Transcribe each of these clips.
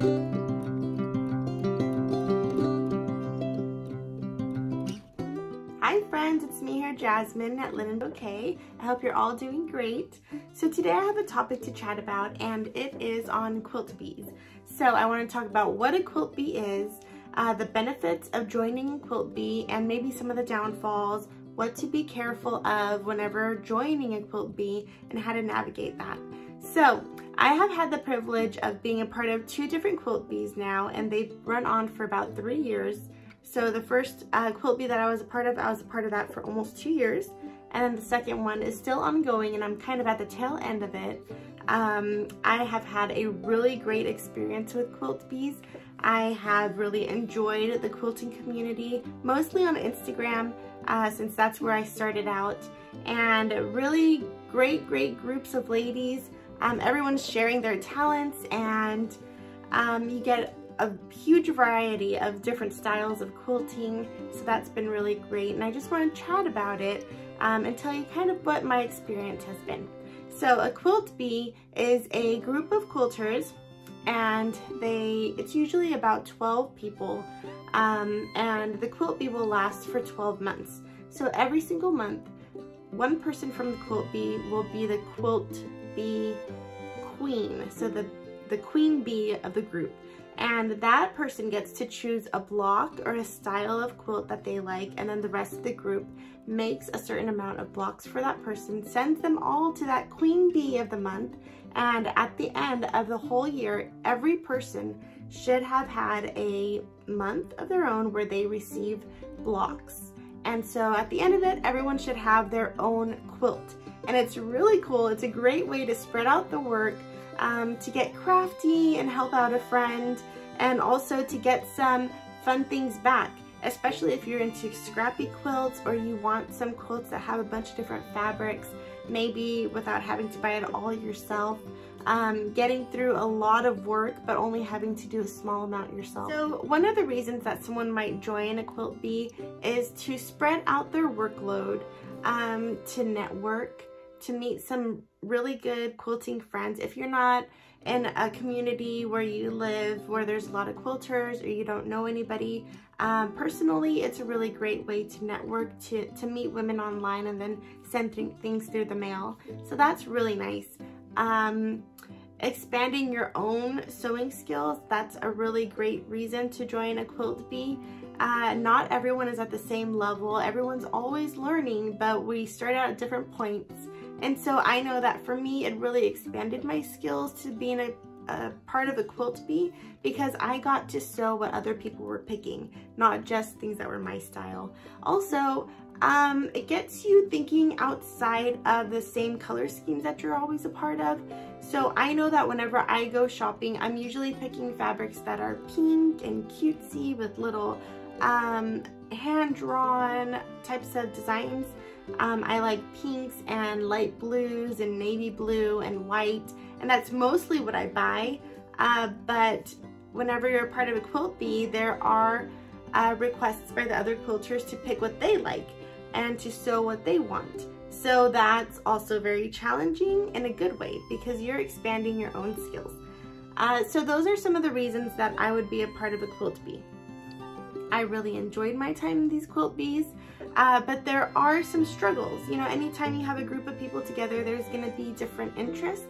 Hi friends, it's me here, Jasmine at Linen Bouquet. I hope you're all doing great. So today I have a topic to chat about and it is on quilt bees. So I want to talk about what a quilt bee is, uh, the benefits of joining a quilt bee and maybe some of the downfalls, what to be careful of whenever joining a quilt bee and how to navigate that. So I have had the privilege of being a part of two different quilt bees now and they've run on for about three years. So the first uh, quilt bee that I was a part of, I was a part of that for almost two years. And then the second one is still ongoing and I'm kind of at the tail end of it. Um, I have had a really great experience with quilt bees. I have really enjoyed the quilting community, mostly on Instagram, uh, since that's where I started out. And really great, great groups of ladies. Um, everyone's sharing their talents and um, you get a huge variety of different styles of quilting. So that's been really great. And I just want to chat about it um, and tell you kind of what my experience has been. So a quilt bee is a group of quilters and they it's usually about 12 people um, and the quilt bee will last for 12 months. So every single month one person from the quilt bee will be the quilt bee queen. So the, the queen bee of the group. And that person gets to choose a block or a style of quilt that they like and then the rest of the group makes a certain amount of blocks for that person, sends them all to that queen bee of the month and at the end of the whole year, every person should have had a month of their own where they receive blocks. And so at the end of it, everyone should have their own quilt. And it's really cool. It's a great way to spread out the work, um, to get crafty and help out a friend, and also to get some fun things back, especially if you're into scrappy quilts or you want some quilts that have a bunch of different fabrics maybe without having to buy it all yourself. Um, getting through a lot of work but only having to do a small amount yourself. So one of the reasons that someone might join a quilt bee is to spread out their workload, um, to network, to meet some really good quilting friends. If you're not in a community where you live where there's a lot of quilters or you don't know anybody, um, personally, it's a really great way to network, to, to meet women online and then send th things through the mail. So that's really nice. Um, expanding your own sewing skills, that's a really great reason to join a quilt bee. Uh, not everyone is at the same level. Everyone's always learning, but we start out at different points. And so I know that for me, it really expanded my skills to being a, a part of a quilt bee because I got to sew what other people were picking, not just things that were my style. Also, um, it gets you thinking outside of the same color schemes that you're always a part of. So I know that whenever I go shopping, I'm usually picking fabrics that are pink and cutesy with little um, hand-drawn types of designs. Um, I like pinks and light blues and navy blue and white, and that's mostly what I buy. Uh, but whenever you're a part of a quilt bee, there are uh, requests by the other quilters to pick what they like and to sew what they want. So that's also very challenging in a good way because you're expanding your own skills. Uh, so those are some of the reasons that I would be a part of a quilt bee. I really enjoyed my time in these quilt bees, uh, but there are some struggles. You know, anytime you have a group of people together, there's gonna be different interests,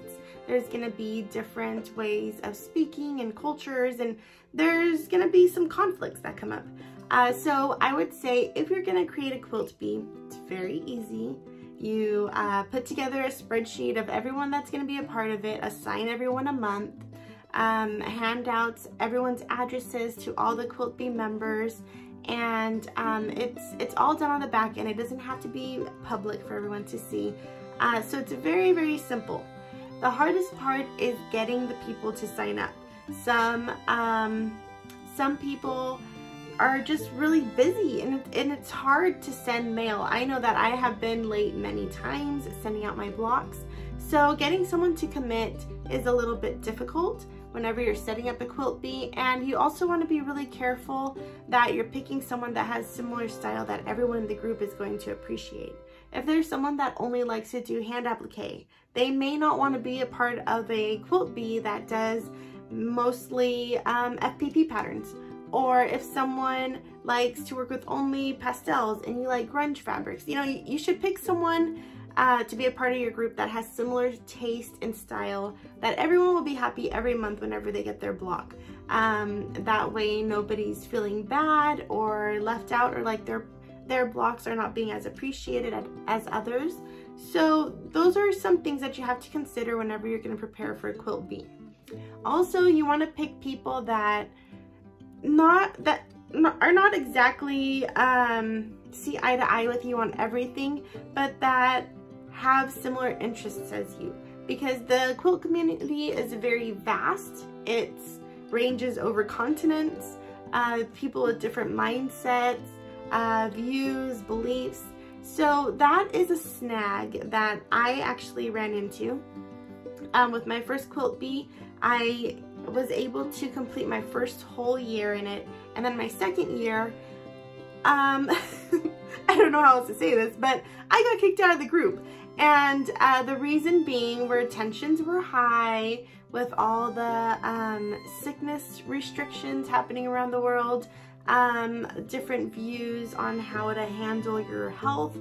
there's gonna be different ways of speaking and cultures, and there's gonna be some conflicts that come up. Uh, so I would say if you're gonna create a quilt bee, it's very easy. You uh, put together a spreadsheet of everyone that's gonna be a part of it, assign everyone a month, um, handouts, everyone's addresses to all the Quilt Bee members, and um, it's it's all done on the back end. It doesn't have to be public for everyone to see. Uh, so it's very, very simple. The hardest part is getting the people to sign up. Some, um, some people are just really busy and, and it's hard to send mail. I know that I have been late many times sending out my blocks. So getting someone to commit is a little bit difficult whenever you're setting up a quilt bee and you also want to be really careful that you're picking someone that has similar style that everyone in the group is going to appreciate. If there's someone that only likes to do hand applique, they may not want to be a part of a quilt bee that does mostly um, FPP patterns. Or if someone likes to work with only pastels and you like grunge fabrics, you know, you, you should pick someone uh, to be a part of your group that has similar taste and style that everyone will be happy every month whenever they get their block. Um, that way nobody's feeling bad or left out or like their their blocks are not being as appreciated as others. So those are some things that you have to consider whenever you're going to prepare for a quilt bee. Also, you want to pick people that not that are not exactly um, see eye to eye with you on everything, but that have similar interests as you because the quilt community is very vast. It ranges over continents, uh, people with different mindsets, uh, views, beliefs. So that is a snag that I actually ran into. Um, with my first quilt bee, I was able to complete my first whole year in it. And then my second year, um, I don't know how else to say this, but I got kicked out of the group. And uh, the reason being where tensions were high with all the um, sickness restrictions happening around the world, um, different views on how to handle your health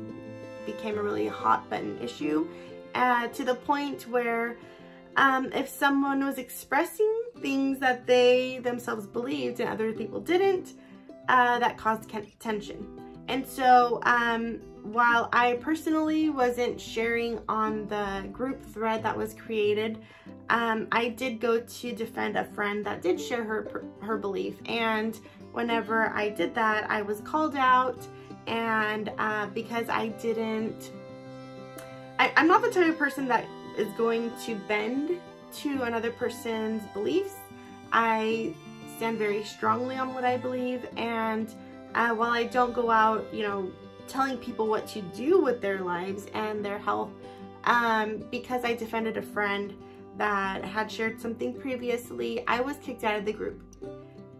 became a really hot button issue uh, to the point where um, if someone was expressing things that they themselves believed and other people didn't, uh, that caused tension. And so um, while I personally wasn't sharing on the group thread that was created, um, I did go to defend a friend that did share her, her belief. And whenever I did that, I was called out and uh, because I didn't, I, I'm not the type of person that is going to bend to another person's beliefs. I stand very strongly on what I believe and uh, while I don't go out, you know, telling people what to do with their lives and their health um, because I defended a friend that had shared something previously, I was kicked out of the group.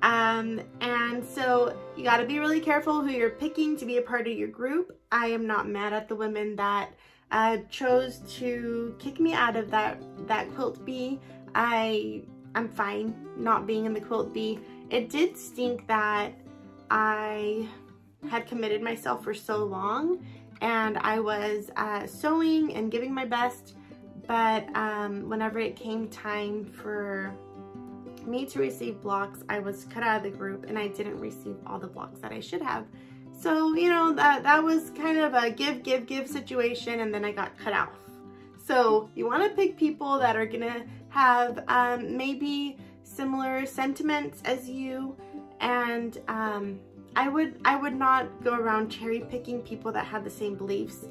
Um, and so you got to be really careful who you're picking to be a part of your group. I am not mad at the women that uh, chose to kick me out of that, that quilt bee. I, I'm fine not being in the quilt bee. It did stink that I had committed myself for so long and I was uh, sewing and giving my best but um, whenever it came time for me to receive blocks I was cut out of the group and I didn't receive all the blocks that I should have. So you know that that was kind of a give give give situation and then I got cut off. So you want to pick people that are gonna have um, maybe similar sentiments as you and um, I would I would not go around cherry picking people that have the same beliefs.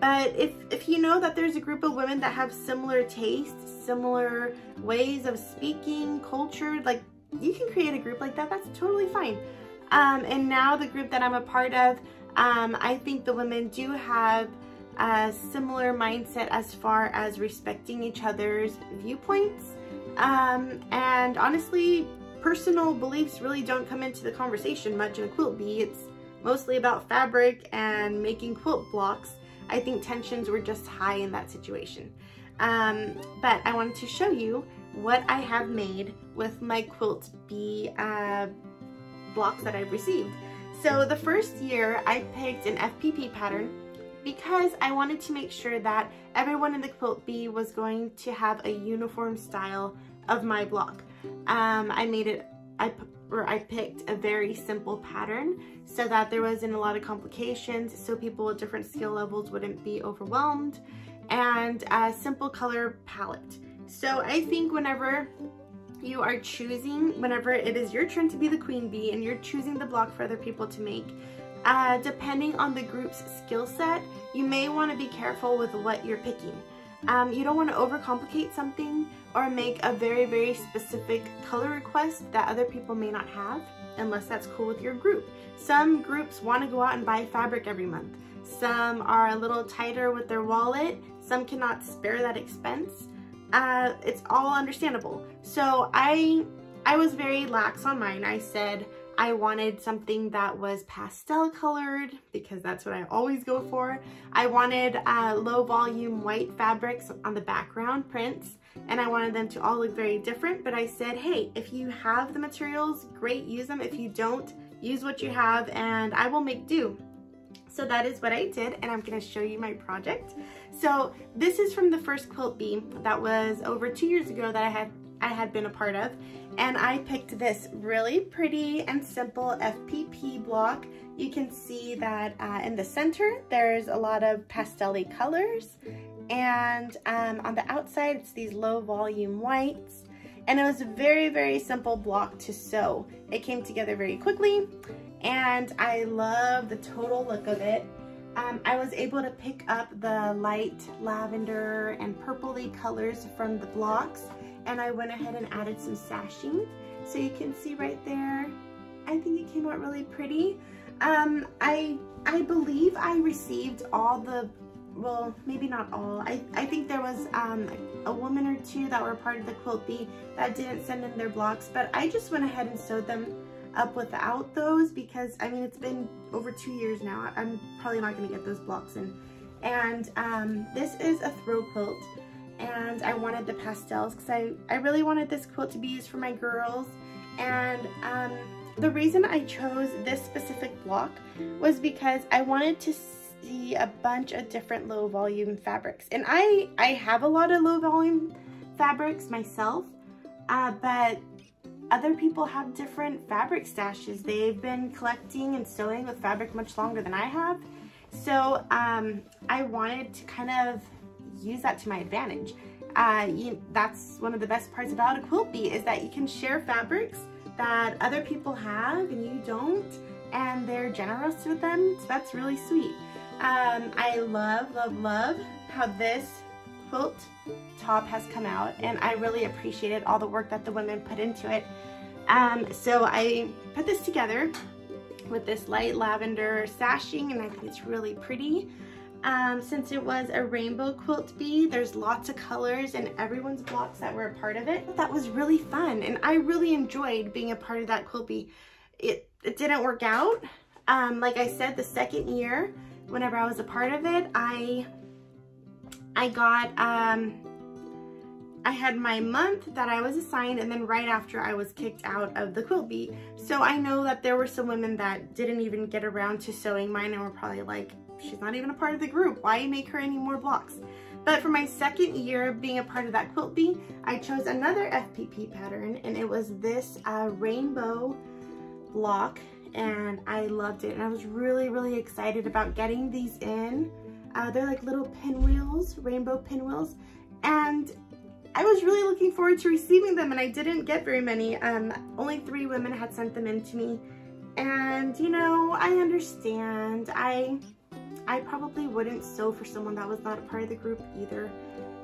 But if, if you know that there's a group of women that have similar tastes, similar ways of speaking, culture, like you can create a group like that, that's totally fine. Um, and now the group that I'm a part of, um, I think the women do have a similar mindset as far as respecting each other's viewpoints. Um, and honestly, personal beliefs really don't come into the conversation much in a quilt bee. It's mostly about fabric and making quilt blocks. I think tensions were just high in that situation. Um, but I wanted to show you what I have made with my quilt bee uh, blocks that I've received. So the first year I picked an FPP pattern because I wanted to make sure that everyone in the quilt bee was going to have a uniform style of my block. Um, I made it, I, or I picked a very simple pattern so that there wasn't a lot of complications so people with different skill levels wouldn't be overwhelmed and a simple color palette. So I think whenever you are choosing, whenever it is your turn to be the queen bee and you're choosing the block for other people to make, uh, depending on the group's skill set, you may want to be careful with what you're picking. Um, you don't want to overcomplicate something or make a very, very specific color request that other people may not have unless that's cool with your group. Some groups want to go out and buy fabric every month. Some are a little tighter with their wallet. Some cannot spare that expense. Uh, it's all understandable. So I, I was very lax on mine. I said, I wanted something that was pastel colored because that's what I always go for. I wanted uh, low volume white fabrics on the background prints. and I wanted them to all look very different, but I said, hey, if you have the materials, great, use them. If you don't, use what you have and I will make do. So that is what I did and I'm gonna show you my project. So this is from the first quilt bee that was over two years ago that I had I had been a part of and I picked this really pretty and simple FPP block. You can see that uh, in the center there's a lot of pastel colors and um, on the outside it's these low volume whites and it was a very very simple block to sew. It came together very quickly and I love the total look of it. Um, I was able to pick up the light lavender and purpley colors from the blocks and I went ahead and added some sashing. So you can see right there, I think it came out really pretty. Um, I, I believe I received all the, well, maybe not all. I, I think there was um, a woman or two that were part of the quilt bee that didn't send in their blocks, but I just went ahead and sewed them up without those because I mean it's been over two years now I'm probably not gonna get those blocks in and um, this is a throw quilt and I wanted the pastels because I, I really wanted this quilt to be used for my girls and um, the reason I chose this specific block was because I wanted to see a bunch of different low volume fabrics and I I have a lot of low volume fabrics myself uh, but other people have different fabric stashes. They've been collecting and sewing with fabric much longer than I have. So um, I wanted to kind of use that to my advantage. Uh, you, that's one of the best parts about a quilt bee is that you can share fabrics that other people have and you don't and they're generous with them so that's really sweet um, I love love love how this quilt top has come out and I really appreciated all the work that the women put into it. Um, so I put this together with this light lavender sashing and I think it's really pretty. Um, since it was a rainbow quilt bee, there's lots of colors and everyone's blocks that were a part of it. That was really fun and I really enjoyed being a part of that quilt bee. It, it didn't work out. Um, like I said, the second year, whenever I was a part of it, I I got, um, I had my month that I was assigned and then right after I was kicked out of the quilt bee. So I know that there were some women that didn't even get around to sewing mine and were probably like, she's not even a part of the group. Why make her any more blocks? But for my second year being a part of that quilt bee, I chose another FPP pattern and it was this uh, rainbow block and I loved it and I was really really excited about getting these in uh, they're like little pinwheels, rainbow pinwheels. And I was really looking forward to receiving them and I didn't get very many. Um, only three women had sent them in to me. And you know, I understand. I, I probably wouldn't sew for someone that was not a part of the group either.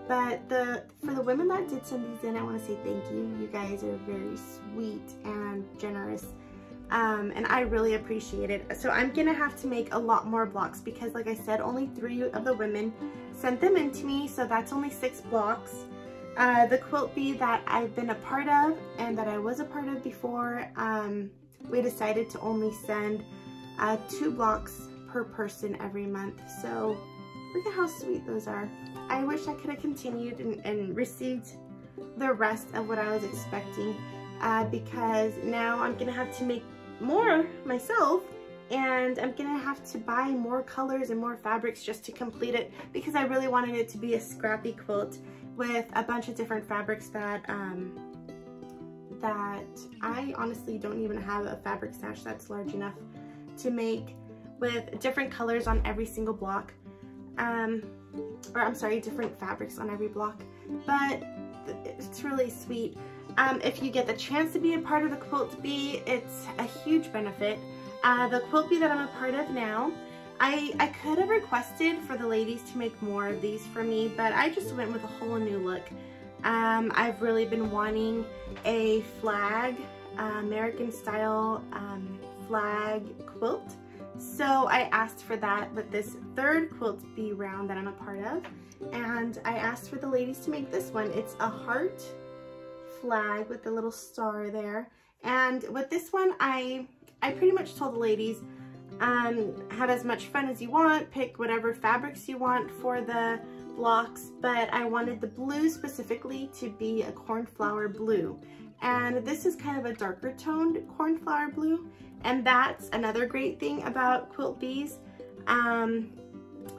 But the for the women that did send these in, I want to say thank you. You guys are very sweet and generous um, and I really appreciate it. So I'm gonna have to make a lot more blocks because like I said, only three of the women sent them in to me, so that's only six blocks. Uh, the quilt bee that I've been a part of and that I was a part of before, um, we decided to only send uh, two blocks per person every month. So look at how sweet those are. I wish I could have continued and, and received the rest of what I was expecting uh, because now I'm gonna have to make more myself and I'm gonna have to buy more colors and more fabrics just to complete it because I really wanted it to be a scrappy quilt with a bunch of different fabrics that um, that I honestly don't even have a fabric stash that's large enough to make with different colors on every single block um, or I'm sorry different fabrics on every block but it's really sweet um, if you get the chance to be a part of the Quilt Bee, it's a huge benefit. Uh, the Quilt Bee that I'm a part of now, I, I could have requested for the ladies to make more of these for me, but I just went with a whole new look. Um, I've really been wanting a flag, uh, American style um, flag quilt. So I asked for that with this third quilt bee round that I'm a part of. And I asked for the ladies to make this one. It's a heart flag with the little star there. And with this one, I, I pretty much told the ladies, um, have as much fun as you want, pick whatever fabrics you want for the blocks, but I wanted the blue specifically to be a cornflower blue. And this is kind of a darker toned cornflower blue. And that's another great thing about Quilt Bees. Um,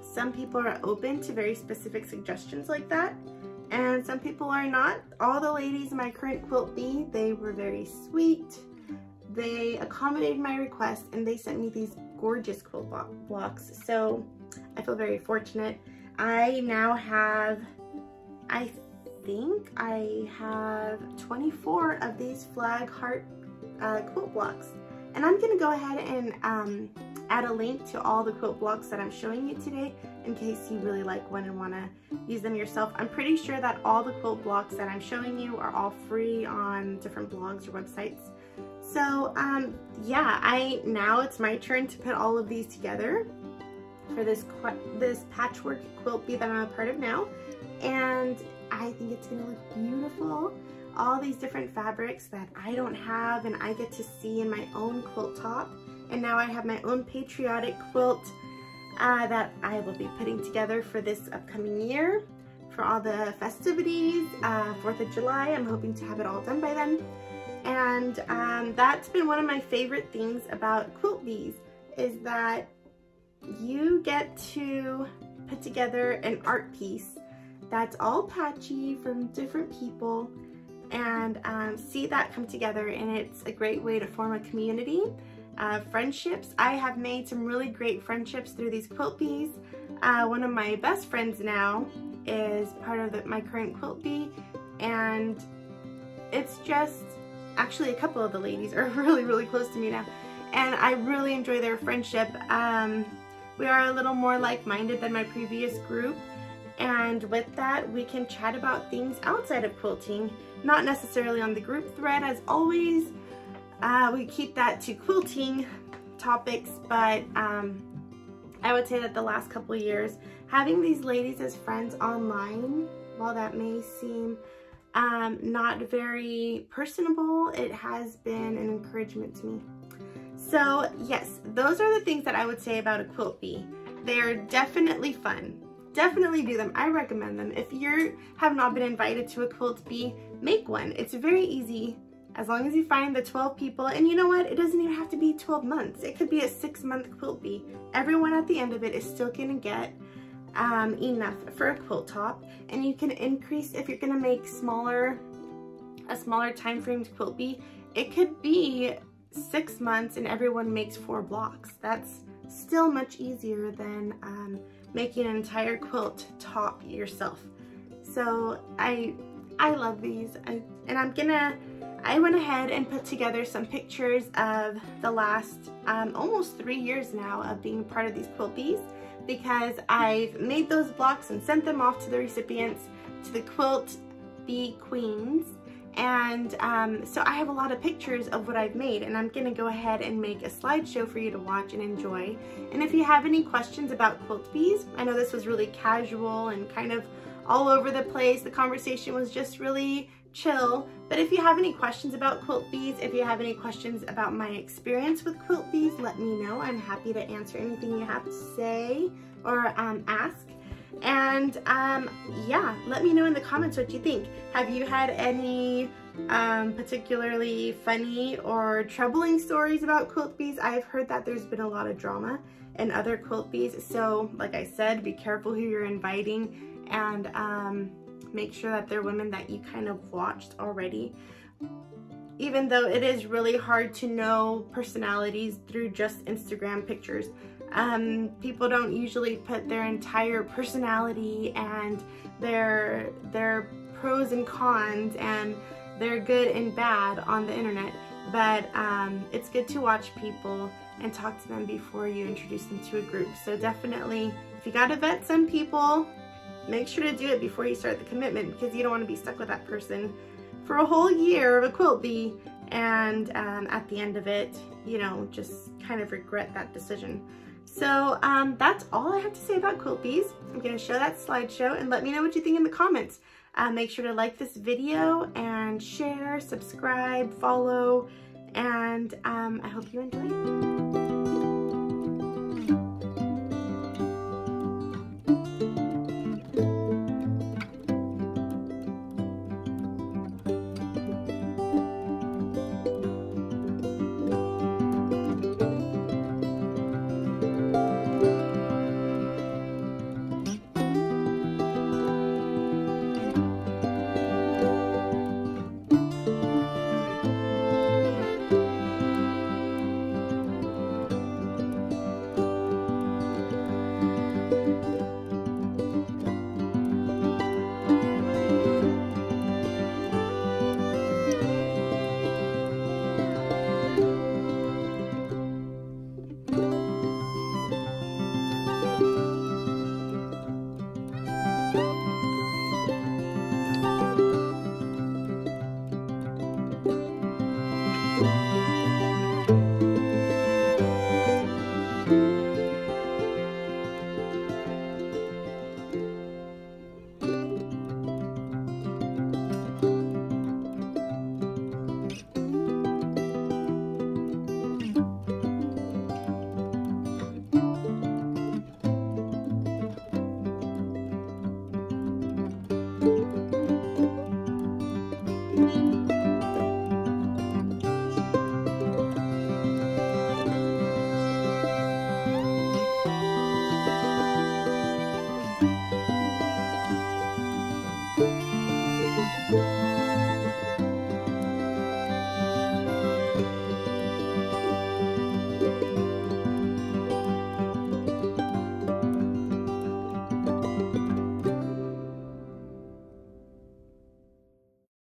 some people are open to very specific suggestions like that. And some people are not. All the ladies in my current Quilt Bee, they were very sweet. They accommodated my request and they sent me these gorgeous quilt blocks. So I feel very fortunate. I now have, I think I have 24 of these flag heart uh, quilt blocks. And I'm gonna go ahead and um, add a link to all the quilt blocks that I'm showing you today in case you really like one and wanna use them yourself. I'm pretty sure that all the quilt blocks that I'm showing you are all free on different blogs or websites. So um, yeah, I now it's my turn to put all of these together for this this patchwork quilt bee that I'm a part of now. And I think it's gonna look beautiful. All these different fabrics that I don't have and I get to see in my own quilt top. And now I have my own patriotic quilt uh, that I will be putting together for this upcoming year for all the festivities, uh, 4th of July. I'm hoping to have it all done by then. And um, that's been one of my favorite things about quilt bees is that you get to put together an art piece that's all patchy from different people and um, see that come together and it's a great way to form a community uh, friendships. I have made some really great friendships through these quilt bees. Uh, one of my best friends now is part of the, my current quilt bee and it's just actually a couple of the ladies are really really close to me now and I really enjoy their friendship. Um, we are a little more like-minded than my previous group and with that we can chat about things outside of quilting not necessarily on the group thread as always uh, we keep that to quilting topics but um, I would say that the last couple years having these ladies as friends online while that may seem um, not very personable it has been an encouragement to me so yes, those are the things that I would say about a quilt bee. They're definitely fun. Definitely do them. I recommend them. If you have not been invited to a quilt bee, make one. It's very easy as long as you find the 12 people. And you know what? It doesn't even have to be 12 months. It could be a six month quilt bee. Everyone at the end of it is still gonna get um, enough for a quilt top. And you can increase if you're gonna make smaller, a smaller time framed quilt bee. It could be six months and everyone makes four blocks. That's still much easier than um, making an entire quilt top yourself. So I, I love these I, and I'm gonna, I went ahead and put together some pictures of the last um, almost three years now of being part of these quilt bees because I've made those blocks and sent them off to the recipients to the Quilt Bee Queens and um, so I have a lot of pictures of what I've made and I'm gonna go ahead and make a slideshow for you to watch and enjoy. And if you have any questions about quilt bees, I know this was really casual and kind of all over the place. The conversation was just really chill. But if you have any questions about quilt bees, if you have any questions about my experience with quilt bees, let me know. I'm happy to answer anything you have to say or um, ask. And um, yeah, let me know in the comments what you think. Have you had any um, particularly funny or troubling stories about quilt bees? I've heard that there's been a lot of drama in other quilt bees. So like I said, be careful who you're inviting and um, make sure that they're women that you kind of watched already. Even though it is really hard to know personalities through just Instagram pictures. Um, people don't usually put their entire personality and their, their pros and cons and their good and bad on the internet. But um, it's good to watch people and talk to them before you introduce them to a group. So definitely, if you gotta vet some people, make sure to do it before you start the commitment because you don't want to be stuck with that person for a whole year of a quilt bee and um, at the end of it, you know, just kind of regret that decision. So um, that's all I have to say about quilt bees. I'm to show that slideshow and let me know what you think in the comments. Uh, make sure to like this video and share, subscribe, follow, and um, I hope you enjoy